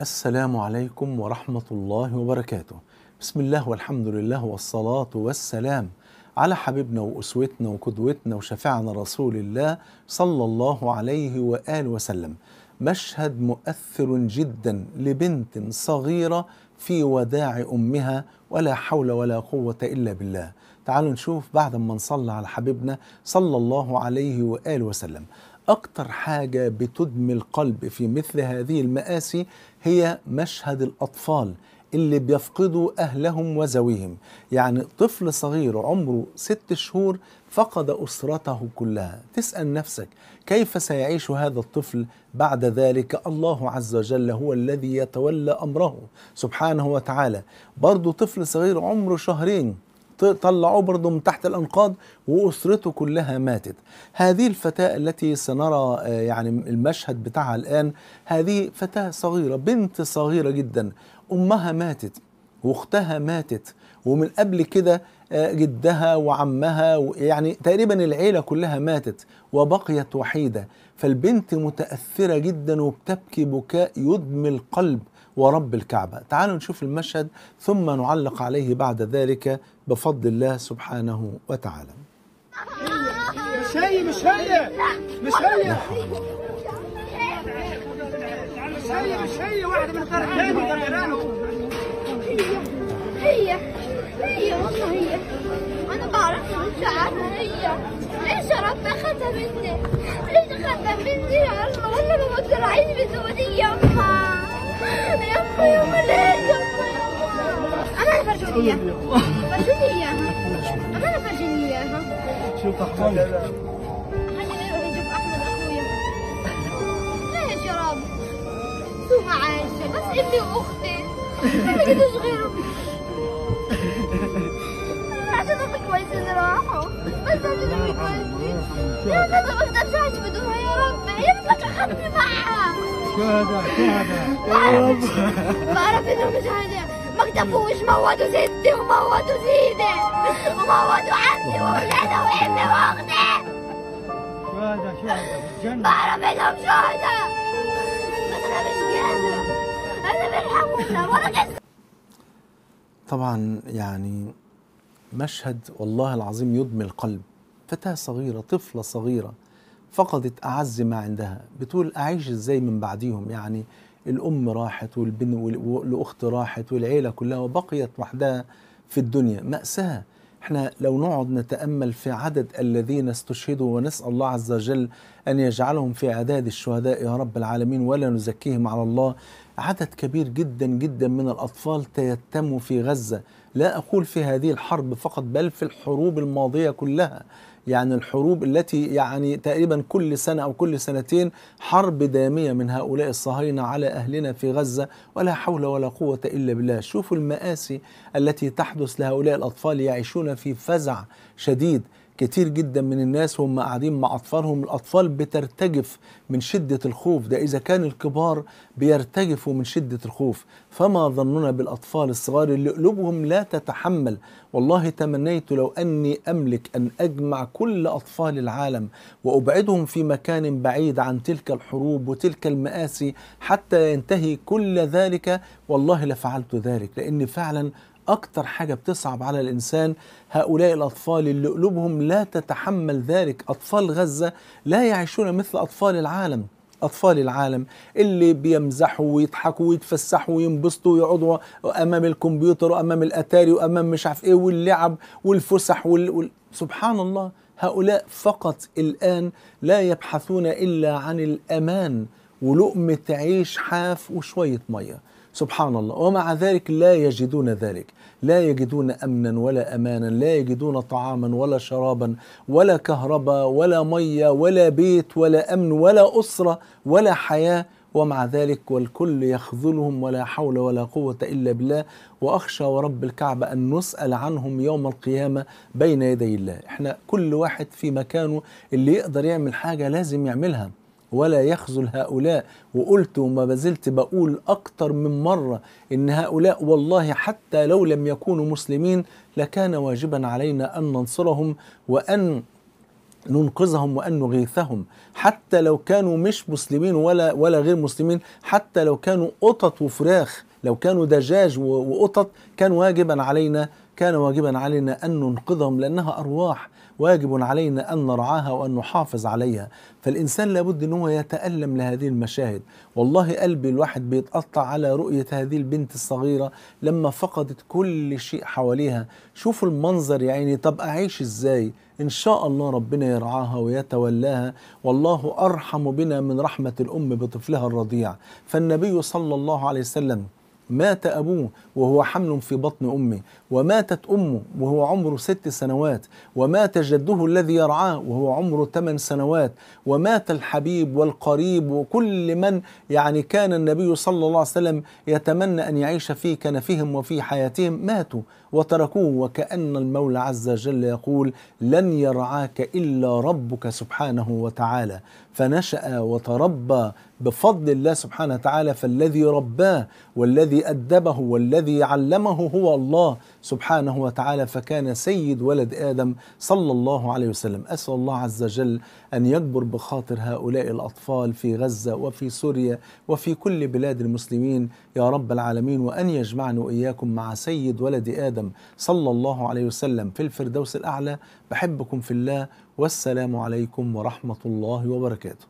السلام عليكم ورحمة الله وبركاته. بسم الله والحمد لله والصلاة والسلام على حبيبنا وأسوتنا وقدوتنا وشفيعنا رسول الله صلى الله عليه وآله وسلم. مشهد مؤثر جدا لبنت صغيرة في وداع أمها ولا حول ولا قوة إلا بالله. تعالوا نشوف بعد ما نصلي على حبيبنا صلى الله عليه وآله وسلم. أكتر حاجة بتدمي القلب في مثل هذه المآسي هي مشهد الأطفال اللي بيفقدوا أهلهم وزويهم. يعني طفل صغير عمره ست شهور فقد أسرته كلها. تسأل نفسك كيف سيعيش هذا الطفل بعد ذلك؟ الله عز وجل هو الذي يتولى أمره سبحانه وتعالى. برضو طفل صغير عمره شهرين طلعوه برضه من تحت الأنقاض وأسرته كلها ماتت. هذه الفتاة التي سنرى يعني المشهد بتاعها الآن هذه فتاة صغيرة بنت صغيرة جدا. أمها ماتت وأختها ماتت ومن قبل كده جدها وعمها يعني تقريبا العيلة كلها ماتت وبقيت وحيدة. فالبنت متأثرة جدا وبتبكي بكاء يدمي القلب ورب الكعبة. تعالوا نشوف المشهد ثم نعلق عليه بعد ذلك بفضل الله سبحانه وتعالى. مش هي مش هي. مش هي. مش هي مش هي واحدة من الطرفين طيرانه هي هي والله هي. أنا بعرف مش عارفه هي. ليش يا رب أخذها مني؟ ليش أخذها مني يا الله؟ والله ما بقدر بدوني يما يما أنا فرجوني اياها فرجوني اياها أنا فرجوني اياها شوف احوالك خليني أروح أشوف احمد اخويا ليش يا رب سوما عايشه بس امي واختي ما لقيتوش غيرهم عشان امي كويسين راحوا بس عشان امي كويسين يا أنا ما بقدرش اعيش بدونها يا رب هي مش بتاخدني معها شهداء شهداء بعرف إنه مش هذا. ما اكتفوش موتوا ستي وموتوا سيدي وموتوا عمي وولادها وأمي وأختي. شهداء شهداء الجنة بعرف انهم شهداء بس أنا مش قادرة أنا بيرحمونا ولا طبعا يعني مشهد والله العظيم يدمي القلب. فتاة صغيرة طفلة صغيرة فقدت أعز ما عندها. بتقول أعيش إزاي من بعديهم؟ يعني الأم راحت والبن والأخت راحت والعيلة كلها وبقيت وحدها في الدنيا. مأساة. إحنا لو نقعد نتأمل في عدد الذين استشهدوا ونسأل الله عز وجل أن يجعلهم في عداد الشهداء يا رب العالمين ولا نزكيهم على الله. عدد كبير جدا جدا من الأطفال تيتموا في غزة. لا أقول في هذه الحرب فقط بل في الحروب الماضية كلها. يعني الحروب التي يعني تقريبا كل سنة أو كل سنتين حرب دامية من هؤلاء الصهاينة على أهلنا في غزة ولا حول ولا قوة إلا بالله. شوفوا المآسي التي تحدث لهؤلاء الأطفال يعيشون في فزع شديد. كتير جدا من الناس هم قاعدين مع أطفالهم الأطفال بترتجف من شدة الخوف. ده إذا كان الكبار بيرتجفوا من شدة الخوف. فما ظننا بالأطفال الصغار اللي قلوبهم لا تتحمل. والله تمنيت لو أني أملك أن أجمع كل أطفال العالم وأبعدهم في مكان بعيد عن تلك الحروب وتلك المآسي حتى ينتهي كل ذلك. والله لفعلت ذلك لأن فعلا أكتر حاجة بتصعب على الإنسان هؤلاء الأطفال اللي قلوبهم لا تتحمل ذلك. أطفال غزة لا يعيشون مثل أطفال العالم. أطفال العالم اللي بيمزحوا ويضحكوا ويتفسحوا وينبسطوا ويقعدوا أمام الكمبيوتر وأمام الأتاري وأمام مش عارف إيه واللعب والفسح وال... وال... سبحان الله. هؤلاء فقط الآن لا يبحثون إلا عن الأمان ولقمة عيش حاف وشوية مية. سبحان الله. ومع ذلك لا يجدون ذلك. لا يجدون أمنا ولا أمانا لا يجدون طعاما ولا شرابا ولا كهرباء ولا مية ولا بيت ولا أمن ولا أسرة ولا حياة. ومع ذلك والكل يخذلهم ولا حول ولا قوة إلا بالله. وأخشى ورب الكعبة أن نسأل عنهم يوم القيامة بين يدي الله. إحنا كل واحد في مكانه اللي يقدر يعمل حاجة لازم يعملها. ولا يخذل هؤلاء. وقلت وما بزلت بقول أكتر من مرة إن هؤلاء والله حتى لو لم يكونوا مسلمين لكان واجبا علينا أن ننصرهم وأن ننقذهم وأن نغيثهم. حتى لو كانوا مش مسلمين ولا ولا غير مسلمين حتى لو كانوا قطط وفراخ لو كانوا دجاج وقطط كان واجبا علينا كان واجبا علينا أن ننقذهم لأنها أرواح. واجب علينا أن نرعاها وأن نحافظ عليها. فالإنسان لابد ان هو يتألم لهذه المشاهد. والله قلبي الواحد بيتقطع على رؤية هذه البنت الصغيرة لما فقدت كل شيء حواليها. شوفوا المنظر يا عيني. طب أعيش إزاي؟ إن شاء الله ربنا يرعاها ويتولاها. والله أرحم بنا من رحمة الأم بطفلها الرضيع. فالنبي صلى الله عليه وسلم مات أبوه وهو حمل في بطن أمه وماتت أمه وهو عمره ست سنوات ومات جده الذي يرعاه وهو عمره ثمان سنوات ومات الحبيب والقريب وكل من يعني كان النبي صلى الله عليه وسلم يتمنى أن يعيش في كنفهم وفي حياتهم ماتوا وتركوه وكأن المولى عز وجل يقول لن يرعاك إلا ربك سبحانه وتعالى فنشأ وتربى بفضل الله سبحانه وتعالى فالذي رباه والذي أدبه والذي علمه هو الله سبحانه وتعالى فكان سيد ولد آدم صلى الله عليه وسلم. أسأل الله عز وجل أن يجبر بخاطر هؤلاء الأطفال في غزة وفي سوريا وفي كل بلاد المسلمين. يا رب العالمين وأن يجمعنا وإياكم مع سيد ولد آدم صلى الله عليه وسلم في الفردوس الأعلى. بحبكم في الله والسلام عليكم ورحمة الله وبركاته.